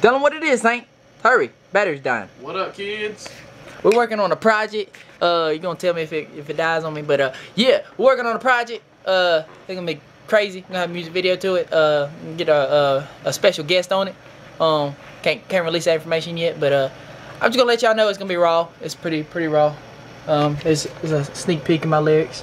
Tell them what it is, Saint. Hurry, battery's dying. What up, kids? We're working on a project. Uh, You gonna tell me if it if it dies on me, but uh, yeah, we're working on a project. Uh, it's gonna be crazy. We're gonna have a music video to it. Uh, get a, a a special guest on it. Um, can't can't release that information yet, but uh, I'm just gonna let y'all know it's gonna be raw. It's pretty pretty raw. Um, it's it's a sneak peek in my lyrics.